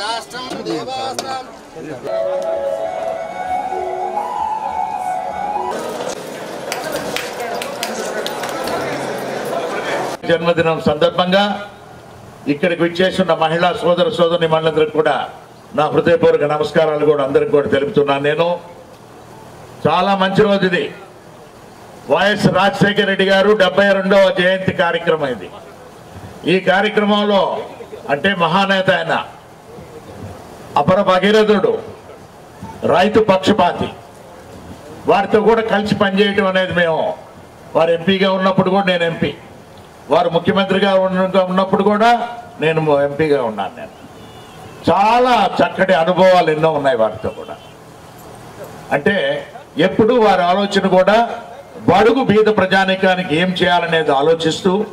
రాష్ట్రం జన్మదినం సందర్భంగా ఇక్కడికి విచ్చేస్తున్న మహిళా సోదర సోదరి మనందరికి కూడా నా హృదయపూర్వక నమస్కారాలు కూడా అందరికి కూడా తెలుపుతున్నాను నేను. చాలా మంచి రోజు ఇది. వైఎస్ రాజశేఖర రెడ్డి గారు డెబ్బై రెండవ జయంతి కార్యక్రమం ఇది. ఈ కార్యక్రమంలో అంటే మహానేత ఆయన అపర భగీరథుడు రైతు పక్షపాతి వారితో కూడా కలిసి పనిచేయటం అనేది మేము వారు ఎంపీగా ఉన్నప్పుడు కూడా నేను ఎంపీ. వారు ముఖ్యమంత్రిగా ఉన్నప్పుడు కూడా నేను ఎంపీగా ఉన్నాను నేను. చాలా చక్కటి అనుభవాలు ఎన్నో ఉన్నాయి వారితో కూడా. అంటే ఎప్పుడు వారి ఆలోచన కూడా బడుగు బీద ప్రజానికానికి ఏం చేయాలనేది ఆలోచిస్తూ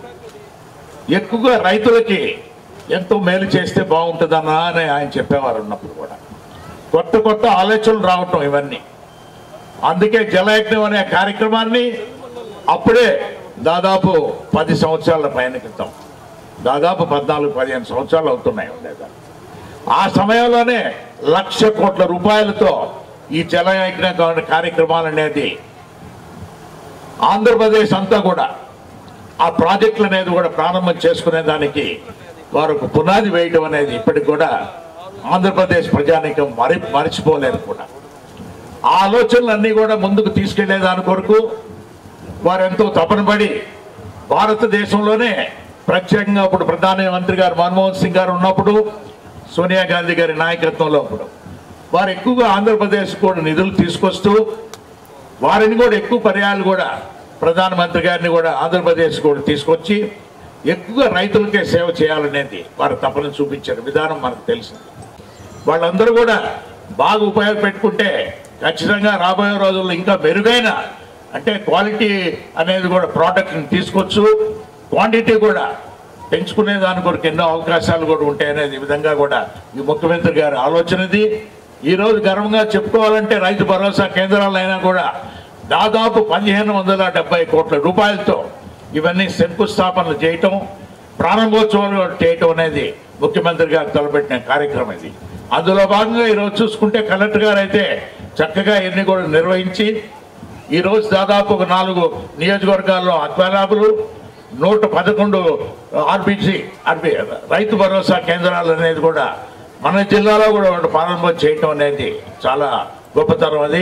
ఎక్కువగా రైతులకి ఎంతో మేలు చేస్తే బాగుంటుందన్నా అని ఆయన చెప్పేవారు ఉన్నప్పుడు కూడా. కొత్త కొత్త ఆలోచనలు రావటం ఇవన్నీ. అందుకే జలయజ్ఞం అనే కార్యక్రమాన్ని అప్పుడే దాదాపు పది సంవత్సరాల పైన క్రితం. దాదాపు పద్నాలుగు పదిహేను సంవత్సరాలు అవుతున్నాయి ఉండేదా. ఆ సమయంలోనే లక్ష కోట్ల రూపాయలతో ఈ జలయజ్ఞ కార్యక్రమాలు అనేది ఆంధ్రప్రదేశ్ అంతా కూడా ఆ ప్రాజెక్టులు అనేది కూడా ప్రారంభం చేసుకునే దానికి వారు పునాది వేయడం అనేది ఇప్పటికి కూడా ఆంధ్రప్రదేశ్ ప్రజానీకం మరి మరచిపోలేదు కూడా. ఆ ఆలోచనలన్నీ కూడా ముందుకు తీసుకెళ్ళే దాని కొరకు వారు ఎంతో తపన పడి భారతదేశంలోనే ప్రత్యేకంగా అప్పుడు ప్రధానమంత్రి గారు మన్మోహన్ సింగ్ గారు ఉన్నప్పుడు సోనియా గాంధీ గారి నాయకత్వంలో అప్పుడు వారు ఎక్కువగా ఆంధ్రప్రదేశ్ కూడా నిధులు తీసుకొస్తూ వారిని కూడా ఎక్కువ పర్యాలు కూడా ప్రధానమంత్రి గారిని కూడా ఆంధ్రప్రదేశ్ కూడా తీసుకొచ్చి ఎక్కువగా రైతులకే సేవ చేయాలనేది వారు తపన చూపించిన విధానం మనకు తెలిసింది. వాళ్ళందరూ కూడా బాగా ఉపయోగపెట్టుకుంటే ఖచ్చితంగా రాబోయే రోజుల్లో ఇంకా మెరుగైన అంటే క్వాలిటీ అనేది కూడా ప్రోడక్ట్ని తీసుకోవచ్చు. క్వాంటిటీ కూడా పెంచుకునే దాని కొరకు ఎన్నో అవకాశాలు కూడా ఉంటాయనేది ఈ విధంగా కూడా ఈ ముఖ్యమంత్రి గారి ఆలోచనది. ఈ రోజు గర్వంగా చెప్పుకోవాలంటే రైతు భరోసా కేంద్రాలైనా కూడా దాదాపు పదిహేను వందల డెబ్బై కోట్ల రూపాయలతో ఇవన్నీ శంకుస్థాపనలు చేయటం ప్రారంభోత్సవాలు చేయటం అనేది ముఖ్యమంత్రి గారు తలపెట్టిన కార్యక్రమం ఇది. అందులో భాగంగా ఈరోజు చూసుకుంటే కలెక్టర్ గారు అయితే చక్కగా ఎన్ని కూడా నిర్వహించి ఈరోజు దాదాపు ఒక నాలుగు నియోజకవర్గాల్లో అక్వాలాబులు నూట పదకొండు ఆర్బీసీ ఆర్బీ రైతు భరోసా కేంద్రాలు అనేది కూడా మన జిల్లాలో కూడా ఒకటి ప్రారంభం చేయటం అనేది చాలా గొప్పతనం అది.